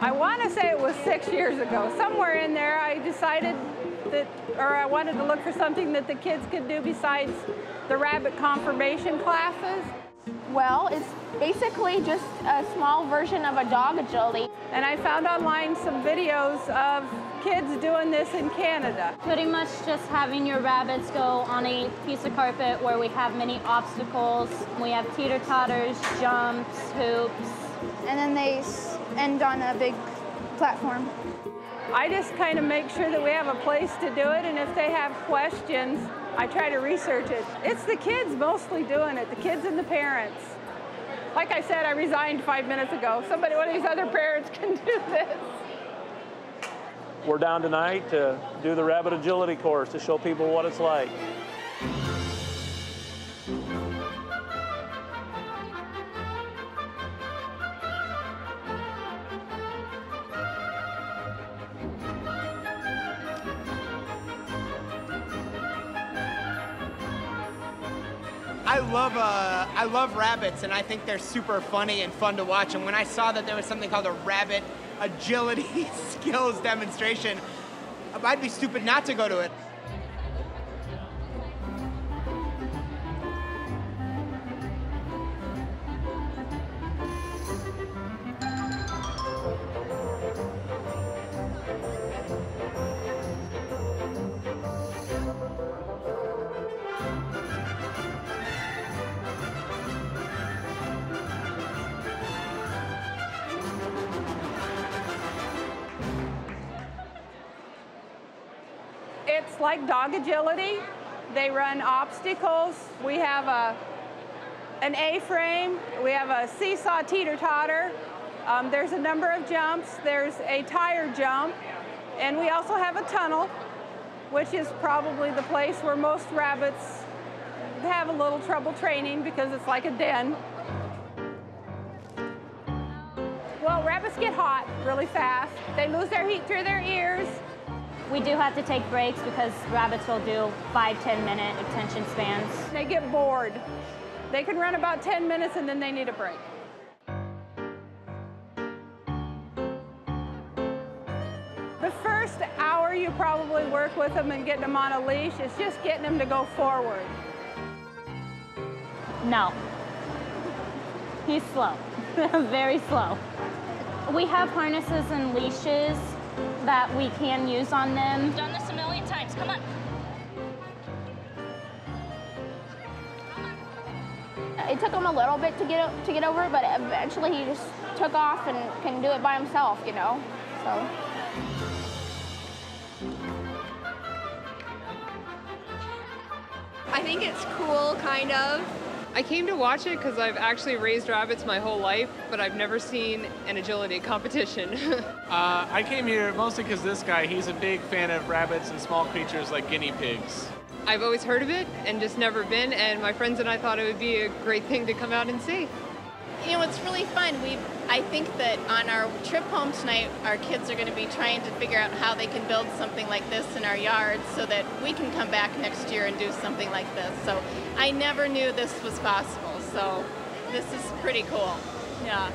I want to say it was six years ago. Somewhere in there, I decided that, or I wanted to look for something that the kids could do besides the rabbit conformation classes. Well, it's basically just a small version of a dog agility. And I found online some videos of kids doing this in Canada. Pretty much just having your rabbits go on a piece of carpet where we have many obstacles. We have teeter-totters, jumps, hoops. And then they end on a big platform. I just kind of make sure that we have a place to do it, and if they have questions, I try to research it. It's the kids mostly doing it, the kids and the parents. Like I said, I resigned five minutes ago. Somebody, one of these other parents can do this. We're down tonight to do the rabbit agility course to show people what it's like. I love uh, I love rabbits, and I think they're super funny and fun to watch. And when I saw that there was something called a rabbit agility skills demonstration, I'd be stupid not to go to it. It's like dog agility. They run obstacles. We have a an A-frame. We have a seesaw teeter-totter. Um, there's a number of jumps. There's a tire jump. And we also have a tunnel, which is probably the place where most rabbits have a little trouble training because it's like a den. Well, rabbits get hot really fast. They lose their heat through their ears. We do have to take breaks because rabbits will do five, 10 minute attention spans. They get bored. They can run about 10 minutes and then they need a break. The first hour you probably work with them and getting them on a leash is just getting them to go forward. No. He's slow, very slow. We have harnesses and leashes that we can use on them. Done this a million times. Come on. It took him a little bit to get to get over it, but eventually he just took off and can do it by himself, you know. So. I think it's cool, kind of. I came to watch it because I've actually raised rabbits my whole life, but I've never seen an agility competition. uh, I came here mostly because this guy, he's a big fan of rabbits and small creatures like guinea pigs. I've always heard of it and just never been, and my friends and I thought it would be a great thing to come out and see. You know, it's really fun. We, I think that on our trip home tonight, our kids are going to be trying to figure out how they can build something like this in our yard so that we can come back next year and do something like this. So I never knew this was possible. So this is pretty cool. Yeah.